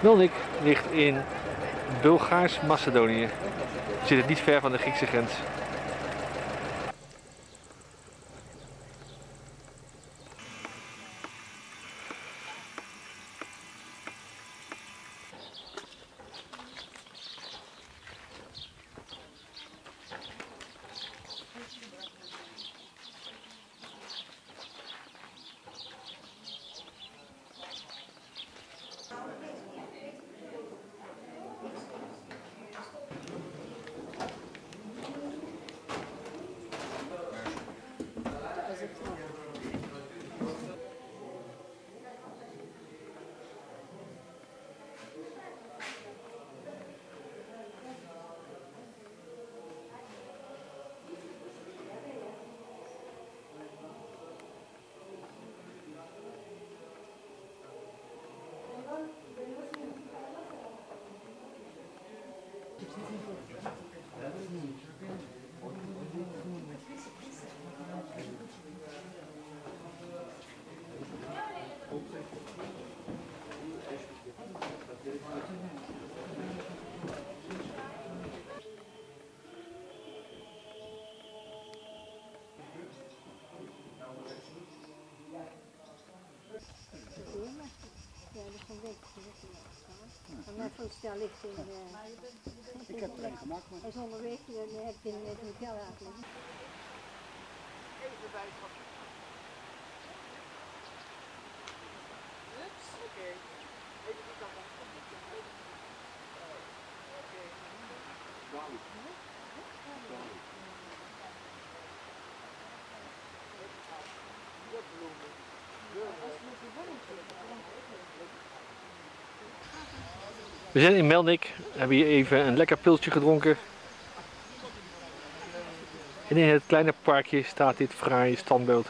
Melnik ligt in Bulgaars-Macedonië. Zit het niet ver van de Griekse grens. Net zo'n stel ligt in de... Ik heb er een gemaakt, maar... En zonder week, dan heb je het in het hotel laten liggen. We zijn in Melnik, hebben hier even een lekker piltje gedronken. En in het kleine parkje staat dit fraaie standbeeld.